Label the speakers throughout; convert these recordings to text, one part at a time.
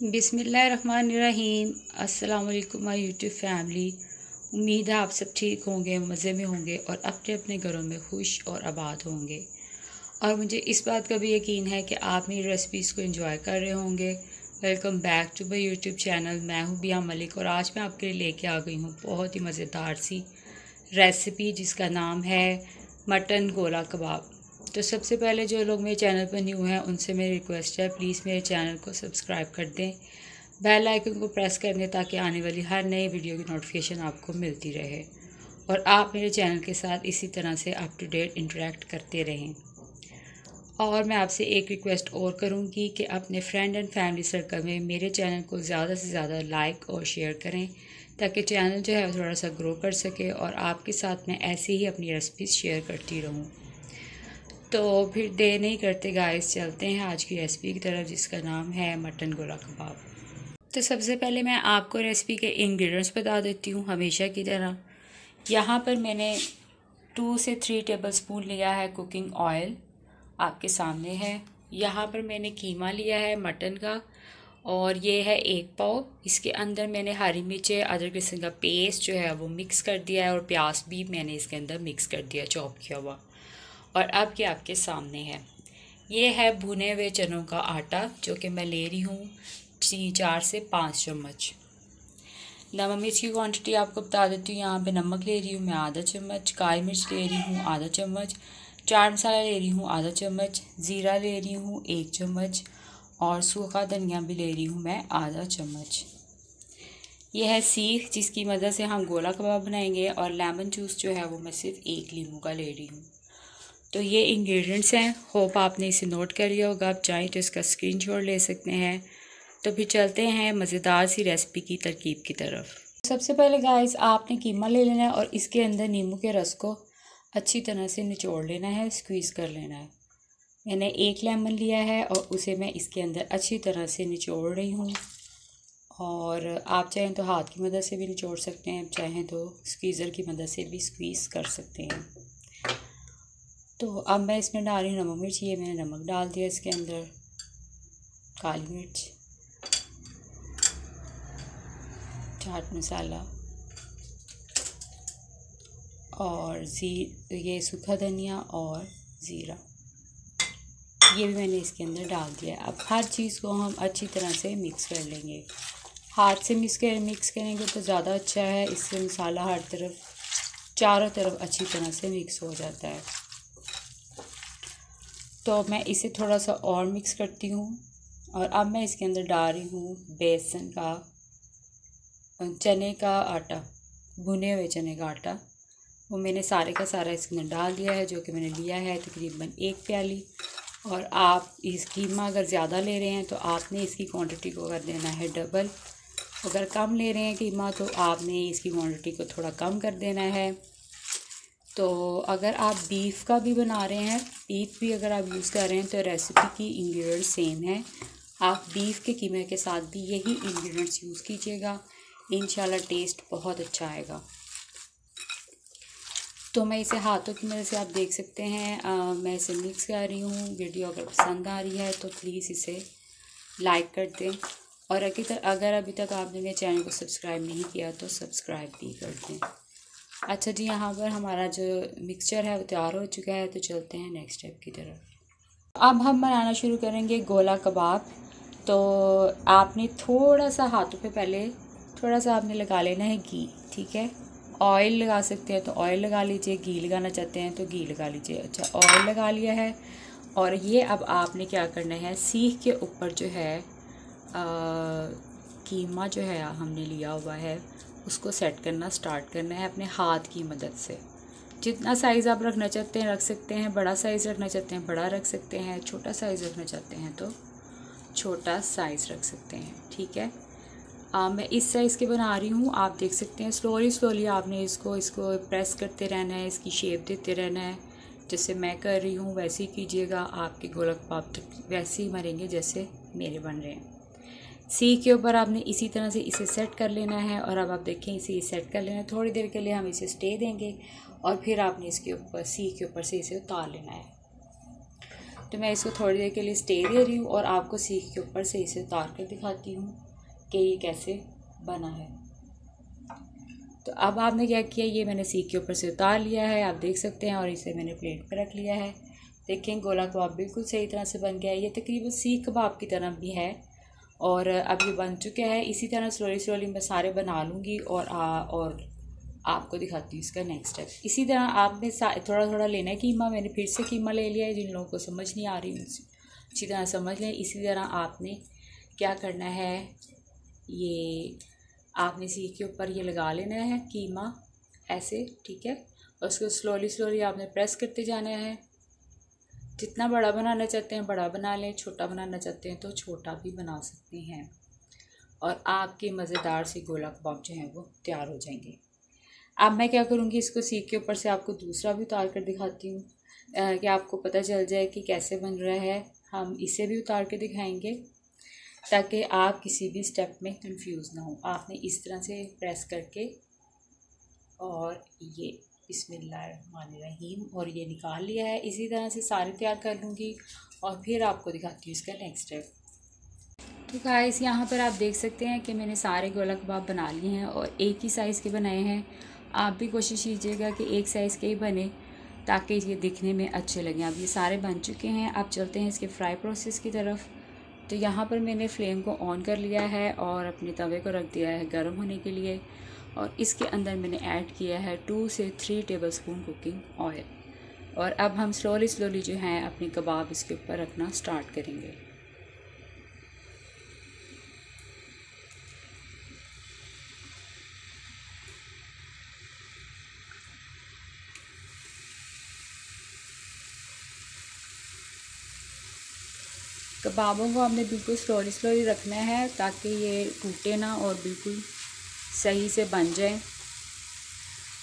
Speaker 1: बिसमीम वालेकुम my YouTube family. उम्मीद है आप सब ठीक होंगे, मज़े में होंगे और अपने अपने घरों में खुश और आबाद होंगे। और मुझे इस बात का भी यकीन है कि आप मेरी रेसिपीज़ को एंजॉय कर रहे होंगे। Welcome back to my YouTube channel मैं हूँ बिया मलिक और आज मैं आपके लिए लेके आ गई हूँ बहुत ही मज़ेदार सी रेसिपी जिसका नाम है मटन गोला कबाब। तो सबसे पहले जो लोग मेरे चैनल पर न्यू हैं, उनसे मेरी रिक्वेस्ट है प्लीज़ मेरे चैनल को सब्सक्राइब कर दें। बेल आइकन को प्रेस कर दें ताकि आने वाली हर नई वीडियो की नोटिफिकेशन आपको मिलती रहे। और आप मेरे चैनल के साथ इसी तरह से अप टू डेट इंटरेक्ट करते रहें। और मैं आपसे एक रिक्वेस्ट और करूँगी कि अपने फ्रेंड एंड फैमिली सर्कल में मेरे चैनल को ज़्यादा से ज़्यादा लाइक और शेयर करें, ताकि चैनल जो है थोड़ा सा ग्रो कर सके और आपके साथ मैं ऐसे ही अपनी रेसिपीज़ शेयर करती रहूँ। तो फिर देर नहीं करते गाइस चलते हैं आज की रेसिपी की तरफ़, जिसका नाम है मटन गोला कबाब। तो सबसे पहले मैं आपको रेसिपी के इंग्रेडिएंट्स बता देती हूँ हमेशा की तरह। यहाँ पर मैंने टू से थ्री टेबल स्पून लिया है कुकिंग ऑयल आपके सामने है। यहाँ पर मैंने कीमा लिया है मटन का, और ये है एक पाव। इसके अंदर मैंने हरी मिर्चें, अदरक लहसुन का पेस्ट जो है, वो मिक्स कर दिया है, और प्याज भी मैंने इसके अंदर मिक्स कर दिया चॉप किया हुआ। और अब ये आपके सामने है। ये है भुने हुए चनों का आटा, जो कि मैं ले रही हूँ चार से पाँच चम्मच। नमक मिर्च की क्वांटिटी आपको बता देती हूँ। यहाँ पे नमक ले रही हूँ मैं आधा चम्मच, काली मिर्च ले रही हूँ आधा चम्मच, चाट मसाला ले रही हूँ आधा चम्मच, ज़ीरा ले रही हूँ एक चम्मच, और सूखा धनिया भी ले रही हूँ मैं आधा चम्मच। यह है सीख, जिसकी मदद से हम गोला कबाब बनाएँगे, और लेमन जूस जो है वो मैं सिर्फ़ एक लीमू का ले रही हूँ। तो ये इंग्रेडिएंट्स हैं। होप आपने इसे नोट कर लिया होगा। आप चाहें तो इसका स्क्रीन ले सकते हैं। तो फिर चलते हैं मज़ेदार सी रेसिपी की तरकीब की तरफ़। सबसे पहले गाइस आपने कीमा ले लेना है और इसके अंदर नींबू के रस को अच्छी तरह से निचोड़ लेना है स्क्वीज़ कर लेना है। मैंने एक लेमन लिया है और उसे मैं इसके अंदर अच्छी तरह से निचोड़ रही हूँ। और आप चाहें तो हाथ की मदद से भी निचोड़ सकते हैं चाहें तो स्क्वीज़र की मदद से भी स्क्वीज़ कर सकते हैं। तो अब मैं इसमें डाल रही हूँ नमक मिर्च। ये मैंने नमक डाल दिया इसके अंदर। काली मिर्च। चाट मसाला। और जी, ये सूखा धनिया और ज़ीरा। ये भी मैंने इसके अंदर डाल दिया। अब हर चीज़ को हम अच्छी तरह से मिक्स कर लेंगे। हाथ से मिक्स कर मिक्स करेंगे तो ज़्यादा अच्छा है। इससे मसाला हर तरफ़, चारों तरफ़ अच्छी तरह से मिक्स हो जाता है। तो मैं इसे थोड़ा सा और मिक्स करती हूँ। और अब मैं इसके अंदर डाल रही हूँ बेसन का चने का आटा, भुने हुए चने का आटा। वो मैंने सारे का सारा इसके अंदर डाल दिया है, जो कि मैंने लिया है तकरीबन एक प्याली। और आप इस कीमा अगर ज़्यादा ले रहे हैं तो आपने इसकी क्वांटिटी को कर देना है डबल अगर कम ले रहे हैं कीमा तो आपने इसकी क्वांटिटी को थोड़ा कम कर देना है। तो अगर आप बीफ का भी बना रहे हैं बीफ भी अगर आप यूज़ कर रहे हैं तो रेसिपी की इंग्रेडिएंट सेम है। आप बीफ के कीमे के साथ भी यही इंग्रेडिएंट्स यूज़ कीजिएगा। इन टेस्ट बहुत अच्छा आएगा। तो मैं इसे हाथों की मदद से आप देख सकते हैं। आ, मैं इसे मिक्स कर रही हूँ। वीडियो अगर पसंद आ रही है तो प्लीज़ इसे लाइक कर दें। और अगर अगर अभी तक आपने मेरे चैनल को सब्सक्राइब नहीं किया तो सब्सक्राइब भी कर दें। अच्छा जी यहाँ पर हमारा जो मिक्सचर है वो तैयार हो चुका है तो चलते हैं नेक्स्ट स्टेप की तरफ़। अब हम बनाना शुरू करेंगे गोला कबाब। तो आपने थोड़ा सा हाथों पे पहले थोड़ा सा आपने लगा लेना है घी ठीक है? ऑयल लगा सकते हैं तो ऑयल लगा लीजिए घी लगाना चाहते हैं तो घी लगा लीजिए। अच्छा ऑयल लगा लिया है। और ये अब आपने क्या करना है सीख के ऊपर जो है आ, कीमा जो है हमने लिया हुआ है। उसको सेट करना स्टार्ट करना है अपने हाथ की मदद से। जितना साइज़ आप रखना चाहते हैं रख सकते हैं। बड़ा साइज़ रखना चाहते हैं बड़ा रख सकते हैं। छोटा साइज़ रखना चाहते हैं तो छोटा साइज़ रख सकते हैं ठीक है? आ, मैं इस साइज़ के बना रही हूँ। आप देख सकते हैं स्लोली स्लोली आपने इसको इसको प्रेस करते रहना है इसकी शेप देते रहना है। जैसे मैं कर रही हूँ वैसे ही कीजिएगा आपके गोलक पाप वैसे ही मरेंगे जैसे मेरे बन रहे हैं। सी के ऊपर आपने इसी तरह से इसे सेट कर लेना है और अब आप देखें इसे सेट कर लेना है। थोड़ी देर के लिए हम इसे स्टे देंगे और फिर आपने इसके ऊपर सी के ऊपर से इसे उतार लेना है। तो मैं इसको थोड़ी देर के लिए स्टे दे रही हूँ और आपको सीख के ऊपर से इसे उतार कर दिखाती हूँ कि ये कैसे बना है। तो अब आपने क्या किया? ये मैंने सीख के ऊपर से उतार लिया है, आप देख सकते हैं, और इसे मैंने प्लेट पर रख लिया है। देखें, गोला कबाब बिल्कुल सही तरह से बन गया है। ये तकरीबन सीख कबाब की तरह भी है। और अब ये बन चुके हैं। इसी तरह स्लोली स्लोली मैं सारे बना लूँगी और आ, और आपको दिखाती हूँ इसका नेक्स्ट स्टेप इसी तरह आपने थोड़ा थोड़ा लेना है कीमा। मैंने फिर से कीमा ले लिया है जिन लोगों को समझ नहीं आ रही उनसे अच्छी तरह समझ लें। इसी तरह आपने क्या करना है ये आपने सीख के ऊपर ये लगा लेना है कीमा ऐसे ठीक है? और उसको स्लोली स्लोली आपने प्रेस करते जाना है। जितना बड़ा बनाना चाहते हैं, बड़ा बना लें, छोटा बनाना चाहते हैं तो छोटा भी बना सकते हैं। और आपके मज़ेदार से गोला कबाब जो हैं वो तैयार हो जाएँगे। अब मैं क्या करूँगी, इसको सीख के ऊपर से आपको दूसरा भी उतार कर दिखाती हूँ। कि आपको पता चल जाए कि कैसे बन रहा है। हम इसे भी उतार के दिखाएँगे, ताकि आप किसी भी स्टेप में कंफ्यूज ना हो। आपने इस तरह से प्रेस करके और ये बिसमीम और ये निकाल लिया है। इसी तरह से सारे तैयार कर लूँगी और फिर आपको दिखाती हूँ इसका नेक्स्ट स्टेप तो गाइस यहाँ पर आप देख सकते हैं कि मैंने सारे गोला कबाब बना लिए हैं और एक ही साइज़ के बनाए हैं। आप भी कोशिश कीजिएगा कि एक साइज़ के ही बने ताकि ये दिखने में अच्छे लगें। अब ये सारे बन चुके हैं। आप चलते हैं इसके फ्राई प्रोसेस की तरफ़। तो यहाँ पर मैंने फ्लेम को ऑन कर लिया है और अपने तवे को रख दिया है गर्म होने के लिए। और इसके अंदर मैंने ऐड किया है टू से three tablespoon cooking oil और अब हम स्लोली स्लोली जो है अपने कबाब इसके ऊपर रखना स्टार्ट करेंगे. कबाबों को हमने बिल्कुल स्लोली स्लोली रखना है ताकि ये टूटे ना और बिल्कुल सही से बन जाए।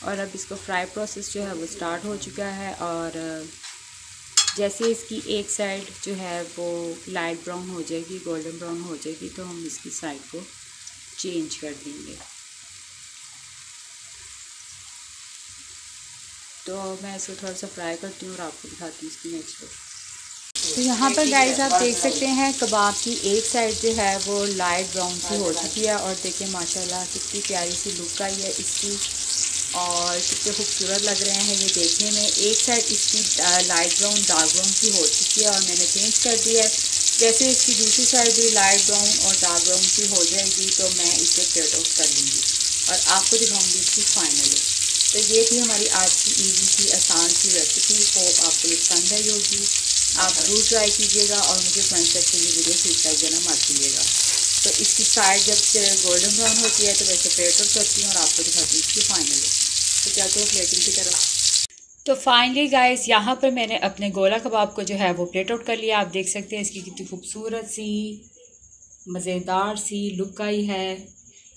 Speaker 1: और अब इसको फ्राई प्रोसेस जो है वो स्टार्ट हो चुका है और, जैसे इसकी एक साइड जो है वो लाइट ब्राउन हो जाएगी गोल्डन ब्राउन हो जाएगी तो हम इसकी साइड को चेंज कर देंगे। तो मैं इसको थोड़ा सा फ्राई करती हूँ और आपको दिखाती हूँ इसकी नेक्स्ट लुक तो यहाँ पर गाइस आप देख सकते हैं, कबाब की एक साइड जो है वो लाइट ब्राउन सी हो चुकी है और देखिए माशाल्लाह कितनी प्यारी सी लुक आई है इसकी। और कितने खूबसूरत लग रहे हैं ये देखने में। एक साइड इसकी लाइट ब्राउन डार्क ब्राउन सी हो चुकी है और मैंने चेंज कर दी है। जैसे इसकी दूसरी साइड भी लाइट ब्राउन और डार्क ब्राउन सी हो जाएगी तो मैं इसे प्लेट ऑफ़ कर लूँगी और आपको दिखाऊँगी इसकी फाइनल तो ये थी हमारी आज की ईजी सी, आसान सी रेसिपी को आपको पसंद आई होगी। आप ज़रूर ट्राई कीजिएगा और मुझे फ्रेंड सेक्शन में वीडियो फीडबैक देना मत कीजिएगा तो इसकी साइड जब गोल्डन ब्राउन होती है तो वैसे प्लेट आउट करती हूँ और आपको दिखाती हूँ इसकी फाइनल तो क्या हैं प्लेटिंग की तरफ़। तो फाइनली गाइस यहाँ पर मैंने अपने गोला कबाब को जो है वो प्लेट आउट कर लिया। आप देख सकते हैं इसकी कितनी खूबसूरत सी, मज़ेदार सी लुक आई है।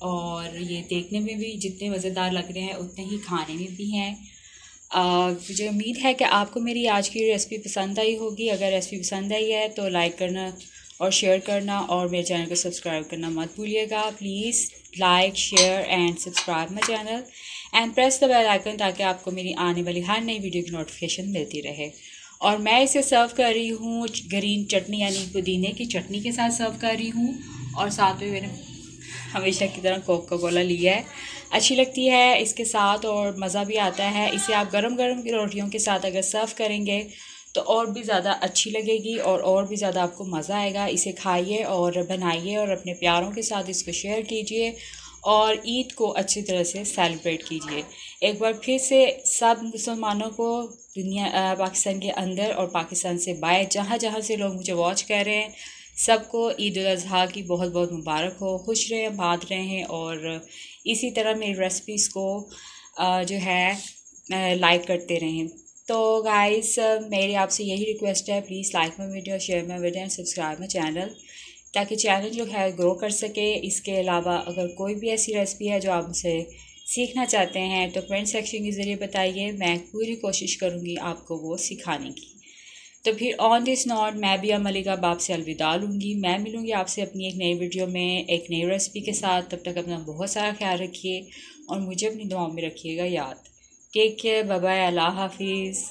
Speaker 1: और ये देखने में भी जितने मज़ेदार लग रहे हैं, उतने ही खाने में भी हैं। मुझे उम्मीद है कि आपको मेरी आज की रेसिपी पसंद आई होगी। अगर रेसिपी पसंद आई है तो लाइक करना और शेयर करना और मेरे चैनल को सब्सक्राइब करना मत भूलिएगा। Please like share and subscribe my channel and press the bell icon ताकि आपको मेरी आने वाली हर नई वीडियो की नोटिफिकेशन मिलती रहे। और मैं इसे सर्व कर रही हूँ ग्रीन चटनी यानी पुदीने की चटनी के साथ सर्व कर रही हूँ और साथ में मैंने हमेशा की तरह कोका कोला लिया है। अच्छी लगती है, इसके साथ और मज़ा भी आता है। इसे आप गरम गरम की रोटियों के साथ अगर सर्व करेंगे तो और भी ज़्यादा अच्छी लगेगी और और भी ज़्यादा आपको मज़ा आएगा। इसे खाइए और बनाइए और अपने प्यारों के साथ इसको शेयर कीजिए और ईद को अच्छी तरह से सेलिब्रेट कीजिए। एक बार फिर से सब मुसलमानों को दुनिया पाकिस्तान के अंदर और पाकिस्तान से बाहर जहाँ जहाँ से लोग मुझे वॉच कर रहे हैं सबको ईद अज़हा की बहुत बहुत मुबारक हो। खुश रहें बात रहें और इसी तरह मेरी रेसिपीज़ को जो है लाइक करते रहें। तो गाइस मेरी आपसे यही रिक्वेस्ट है please like my video share my video and subscribe my channel ताकि चैनल जो है ग्रो कर सके। इसके अलावा अगर कोई भी ऐसी रेसिपी है जो आप मुझसे सीखना चाहते हैं तो कमेंट सेक्शन के ज़रिए बताइए। मैं पूरी कोशिश करूँगी आपको वो सिखाने की। तो फिर ऑन दिस नॉट मैं भी मलिका बाप से अलविदा लूँगी। मैं मिलूँगी आपसे अपनी एक नई वीडियो में, एक नई रेसिपी के साथ। तब तक अपना बहुत सारा ख्याल रखिए और मुझे अपनी दुआओं में रखिएगा याद। टेक केयर बाय अल्लाह हाफिज़